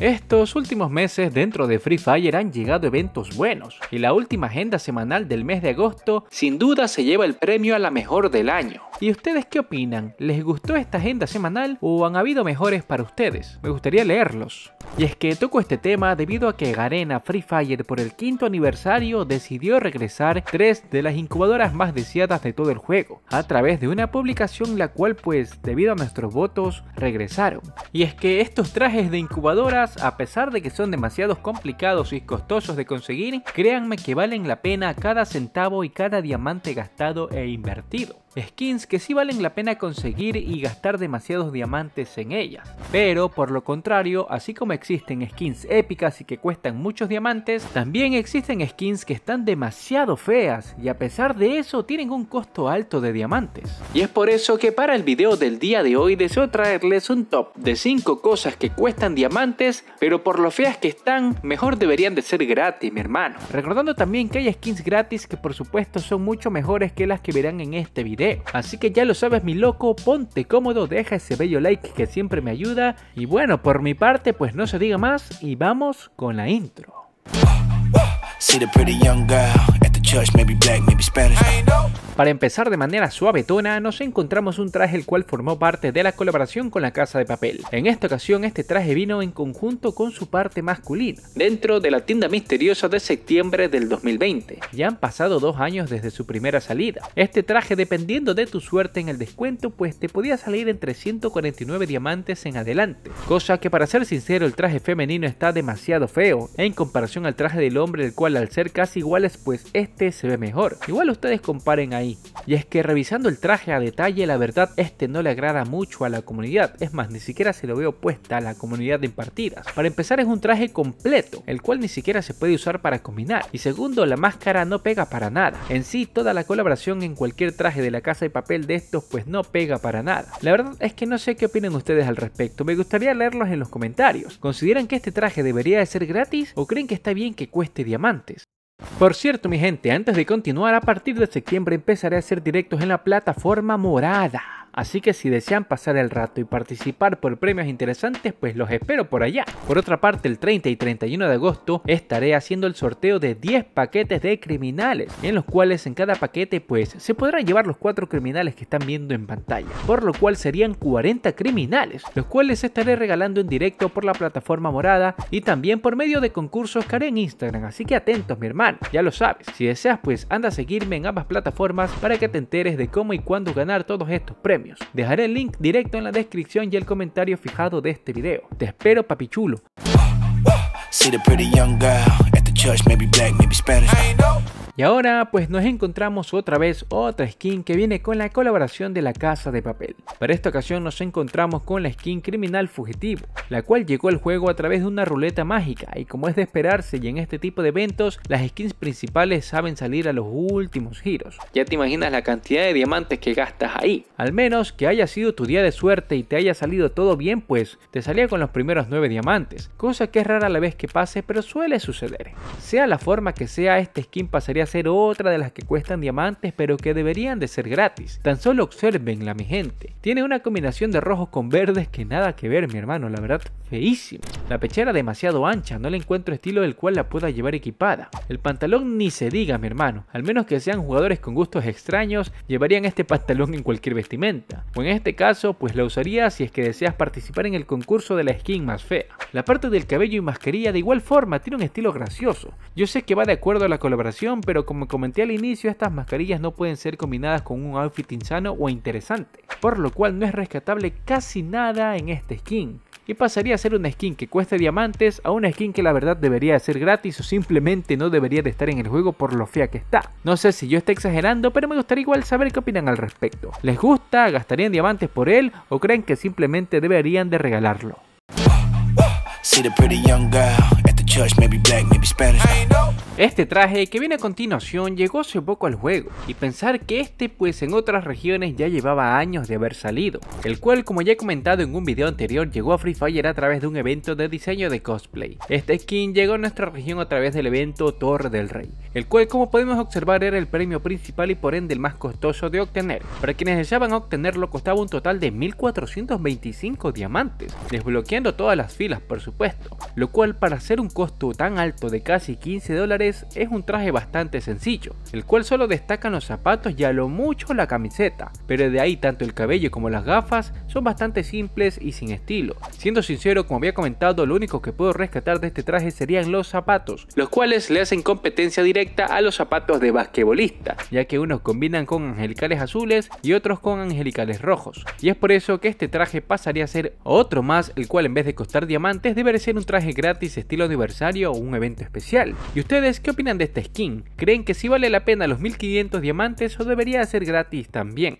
Estos últimos meses dentro de Free Fire han llegado eventos buenos y la última agenda semanal del mes de agosto sin duda se lleva el premio a la mejor del año. ¿Y ustedes qué opinan? ¿Les gustó esta agenda semanal o han habido mejores para ustedes? Me gustaría leerlos. Y es que toco este tema debido a que Garena Free Fire por el quinto aniversario decidió regresar tres de las incubadoras más deseadas de todo el juego, a través de una publicación la cual pues debido a nuestros votos regresaron. Y es que estos trajes de incubadoras a pesar de que son demasiado complicados y costosos de conseguir, créanme que valen la pena cada centavo y cada diamante gastado e invertido skins que sí valen la pena conseguir y gastar demasiados diamantes en ellas. Pero por lo contrario, así como existen skins épicas y que cuestan muchos diamantes, también existen skins que están demasiado feas y a pesar de eso tienen un costo alto de diamantes. Y es por eso que para el video del día de hoy deseo traerles un top de 5 cosas que cuestan diamantes, pero por lo feas que están, mejor deberían de ser gratis, mi hermano. Recordando también que hay skins gratis que por supuesto son mucho mejores que las que verán en este video Así que ya lo sabes mi loco, ponte cómodo, deja ese bello like que siempre me ayuda. Y bueno, por mi parte pues no se diga más y vamos con la intro. Para empezar de manera suavetona, nos encontramos un traje el cual formó parte de la colaboración con la Casa de Papel. En esta ocasión, este traje vino en conjunto con su parte masculina, dentro de la tienda misteriosa de septiembre del 2020. Ya han pasado dos años desde su primera salida. Este traje, dependiendo de tu suerte en el descuento, pues te podía salir entre 149 diamantes en adelante. Cosa que para ser sincero, el traje femenino está demasiado feo, en comparación al traje del hombre, el cual al ser casi iguales, pues este se ve mejor. Igual ustedes comparen ahí y es que revisando el traje a detalle, la verdad este no le agrada mucho a la comunidad. Es más, ni siquiera se lo veo puesta a la comunidad de impartidas. Para empezar es un traje completo, el cual ni siquiera se puede usar para combinar. Y segundo, la máscara no pega para nada. En sí, toda la colaboración en cualquier traje de la casa de papel de estos pues no pega para nada. La verdad es que no sé qué opinan ustedes al respecto. Me gustaría leerlos en los comentarios. ¿Consideran que este traje debería de ser gratis o creen que está bien que cueste diamantes? Por cierto mi gente, antes de continuar, a partir de septiembre empezaré a hacer directos en la plataforma morada. Así que si desean pasar el rato y participar por premios interesantes, pues los espero por allá. Por otra parte, el 30 y 31 de agosto estaré haciendo el sorteo de 10 paquetes de criminales, en los cuales en cada paquete pues se podrán llevar los 4 criminales que están viendo en pantalla, por lo cual serían 40 criminales, los cuales estaré regalando en directo por la plataforma morada y también por medio de concursos que haré en Instagram, así que atentos mi hermano, ya lo sabes, si deseas pues anda a seguirme en ambas plataformas para que te enteres de cómo y cuándo ganar todos estos premios. Dejaré el link directo en la descripción y el comentario fijado de este video. Te espero papichulo. Y ahora pues nos encontramos otra vez otra skin que viene con la colaboración de la Casa de Papel. Para esta ocasión nos encontramos con la skin Criminal Fugitivo, la cual llegó al juego a través de una ruleta mágica y como es de esperarse y en este tipo de eventos las skins principales saben salir a los últimos giros. Ya te imaginas la cantidad de diamantes que gastas ahí. Al menos que haya sido tu día de suerte y te haya salido todo bien pues te salía con los primeros 9 diamantes, cosa que es rara la vez que pase pero suele suceder. Sea la forma que sea esta skin pasaría ser otra de las que cuestan diamantes pero que deberían de ser gratis. Tan solo observenla mi gente. Tiene una combinación de rojos con verdes que nada que ver mi hermano, la verdad feísimo. La pechera demasiado ancha, no le encuentro estilo del cual la pueda llevar equipada. El pantalón ni se diga mi hermano, al menos que sean jugadores con gustos extraños, llevarían este pantalón en cualquier vestimenta. O en este caso pues la usaría si es que deseas participar en el concurso de la skin más fea. La parte del cabello y mascarilla de igual forma tiene un estilo gracioso. Yo sé que va de acuerdo a la colaboración pero como comenté al inicio, estas mascarillas no pueden ser combinadas con un outfit insano o interesante, por lo cual no es rescatable casi nada en este skin. Y pasaría a ser una skin que cueste diamantes a una skin que la verdad debería de ser gratis o simplemente no debería de estar en el juego por lo fea que está. No sé si yo estoy exagerando, pero me gustaría igual saber qué opinan al respecto. ¿Les gusta? ¿Gastarían diamantes por él? ¿O creen que simplemente deberían de regalarlo? church, maybe black, maybe Spanish. I ain't know. Este traje que viene a continuación llegó hace poco al juego y pensar que este pues en otras regiones ya llevaba años de haber salido, el cual como ya he comentado en un video anterior llegó a Free Fire a través de un evento de diseño de cosplay. Este skin llegó a nuestra región a través del evento Torre del Rey, el cual como podemos observar era el premio principal y por ende el más costoso de obtener. Para quienes deseaban obtenerlo costaba un total de 1425 diamantes, desbloqueando todas las filas por supuesto, lo cual para ser un costo tan alto de casi 15 dólares es un traje bastante sencillo, el cual solo destacan los zapatos y a lo mucho la camiseta, pero de ahí tanto el cabello como las gafas son bastante simples y sin estilo. Siendo sincero, como había comentado, lo único que puedo rescatar de este traje serían los zapatos, los cuales le hacen competencia directa a los zapatos de basquetbolista, ya que unos combinan con angelicales azules y otros con angelicales rojos. Y es por eso que este traje pasaría a ser otro más, el cual en vez de costar diamantes debería ser un traje gratis estilo aniversario o un evento especial. ¿Y ustedes ¿qué opinan de esta skin? ¿Creen que sí vale la pena los 1500 diamantes o debería ser gratis también?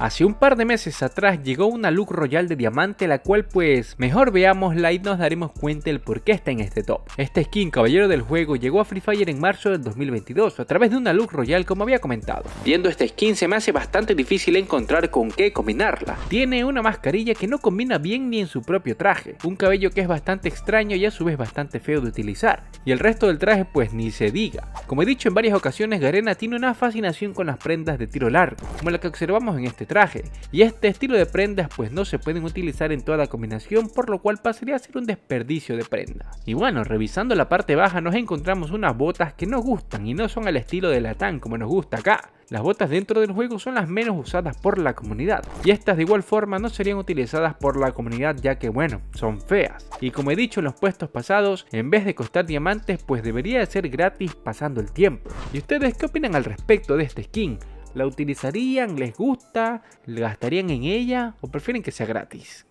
Hace un par de meses atrás llegó una look royal de diamante la cual pues mejor veámosla y nos daremos cuenta el por qué está en este top. Este skin caballero del juego llegó a Free Fire en marzo del 2022 a través de una look royal como había comentado. Viendo esta skin se me hace bastante difícil encontrar con qué combinarla. Tiene una mascarilla que no combina bien ni en su propio traje, un cabello que es bastante extraño y a su vez bastante feo de utilizar, y el resto del traje pues ni se diga. Como he dicho en varias ocasiones Garena tiene una fascinación con las prendas de tiro largo, como la que observamos en este traje, y este estilo de prendas pues no se pueden utilizar en toda combinación, por lo cual pasaría a ser un desperdicio de prenda. Y bueno, revisando la parte baja nos encontramos unas botas que nos gustan y no son al estilo de la TAN como nos gusta acá. Las botas dentro del juego son las menos usadas por la comunidad y estas de igual forma no serían utilizadas por la comunidad ya que bueno, son feas. Y como he dicho en los puestos pasados, en vez de costar diamantes pues debería de ser gratis pasando el tiempo. ¿Y ustedes qué opinan al respecto de este skin? ¿La utilizarían? ¿Les gusta? ¿Le gastarían en ella? ¿O prefieren que sea gratis?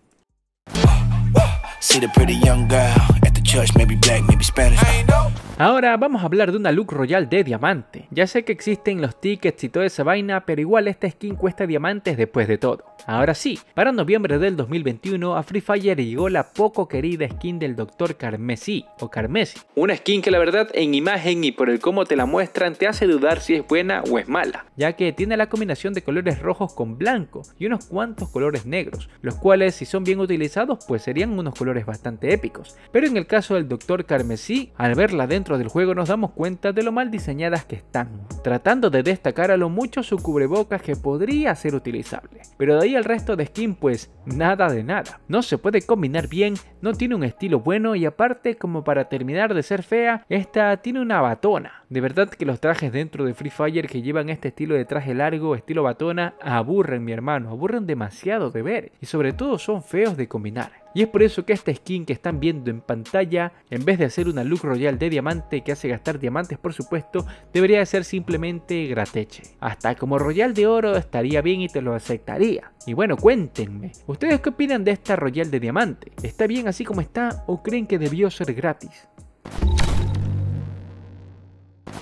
Ahora vamos a hablar de una look royal de diamante. Ya sé que existen los tickets y toda esa vaina, pero igual esta skin cuesta diamantes después de todo. Ahora sí, para noviembre del 2021 a Free Fire llegó la poco querida skin del Dr. Carmesí o Carmesi. Una skin que la verdad en imagen y por el cómo te la muestran te hace dudar si es buena o es mala, ya que tiene la combinación de colores rojos con blanco y unos cuantos colores negros, los cuales si son bien utilizados pues serían unos colores bastante épicos. Pero en el caso del Dr. Carmesí, al verla dentro del juego nos damos cuenta de lo mal diseñadas que están, tratando de destacar a lo mucho su cubrebocas que podría ser utilizable. Pero de ahí el resto de skin pues nada de nada. No se puede combinar bien, no tiene un estilo bueno y aparte como para terminar de ser fea, esta tiene una batona. De verdad que los trajes dentro de Free Fire que llevan este estilo de traje largo, estilo batona, aburren mi hermano, aburren demasiado de ver y sobre todo son feos de combinar. Y es por eso que esta skin que están viendo en pantalla, en vez de hacer una look royal de diamante que hace gastar diamantes por supuesto, debería de ser simplemente grateche. Hasta como royal de oro estaría bien y te lo aceptaría. Y bueno, cuéntenme, ¿ustedes qué opinan de esta royal de diamante? ¿Está bien así como está o creen que debió ser gratis?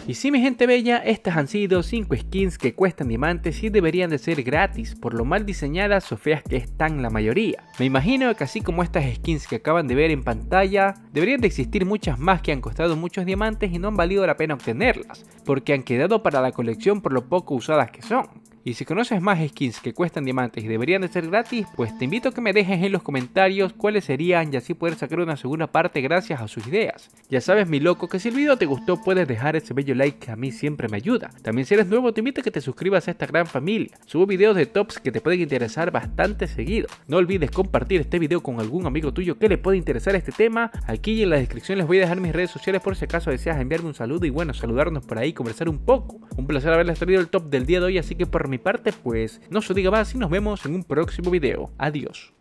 Y sí mi gente bella, estas han sido 5 skins que cuestan diamantes y deberían de ser gratis por lo mal diseñadas o feas que están la mayoría. Me imagino que así como estas skins que acaban de ver en pantalla, deberían de existir muchas más que han costado muchos diamantes y no han valido la pena obtenerlas, porque han quedado para la colección por lo poco usadas que son. Y si conoces más skins que cuestan diamantes y deberían de ser gratis, pues te invito a que me dejes en los comentarios cuáles serían y así poder sacar una segunda parte gracias a sus ideas. Ya sabes mi loco que si el video te gustó puedes dejar ese bello like que a mí siempre me ayuda. También si eres nuevo te invito a que te suscribas a esta gran familia. Subo videos de tops que te pueden interesar bastante seguido. No olvides compartir este video con algún amigo tuyo que le pueda interesar este tema. Aquí en la descripción les voy a dejar mis redes sociales por si acaso deseas enviarme un saludo y bueno, saludarnos por ahí, conversar un poco. Un placer haberles traído el top del día de hoy, así que por mi parte pues no se diga más y nos vemos en un próximo video. Adiós.